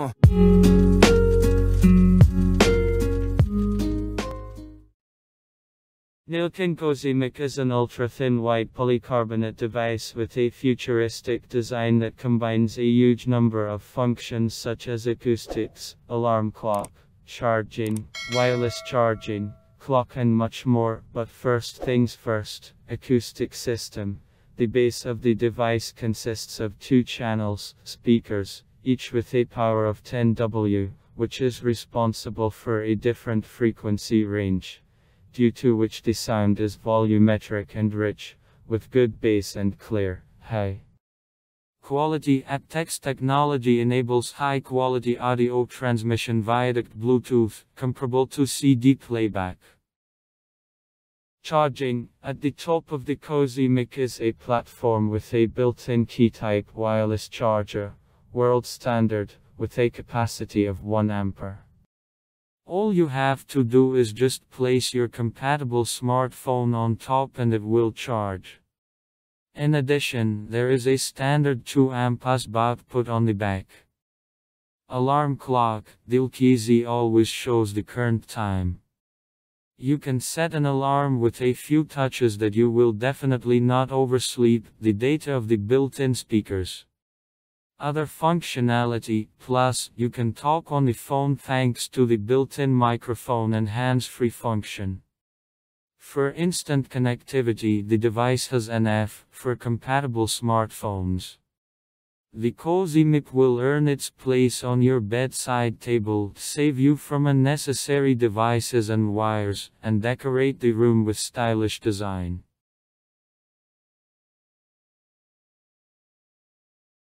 Uh. Nillkin Cosimic is an ultra-thin white polycarbonate device with a futuristic design that combines a huge number of functions such as acoustics, alarm clock, charging, wireless charging, clock and much more, but first things first, acoustic system. The base of the device consists of two channels, speakers, each with a power of 10 W, which is responsible for a different frequency range due to which the sound is volumetric and rich, with good bass and clear, high quality aptX technology enables high quality audio transmission via Bluetooth, comparable to CD playback. Charging At the top of the Cozy MC1 is a platform with a built-in Qi-type wireless charger, world standard, with a capacity of 1 ampere. All you have to do is just place your compatible smartphone on top and it will charge. In addition, there is a standard 2 amp USB output on the back. Alarm clock, Dilkeezy always shows the current time. You can set an alarm with a few touches that you will definitely not oversleep, the data of the built-in speakers. Other functionality, plus, you can talk on the phone thanks to the built-in microphone and hands-free function. For instant connectivity the device has NF, for compatible smartphones. The Cozy MC1 will earn its place on your bedside table, save you from unnecessary devices and wires, and decorate the room with stylish design.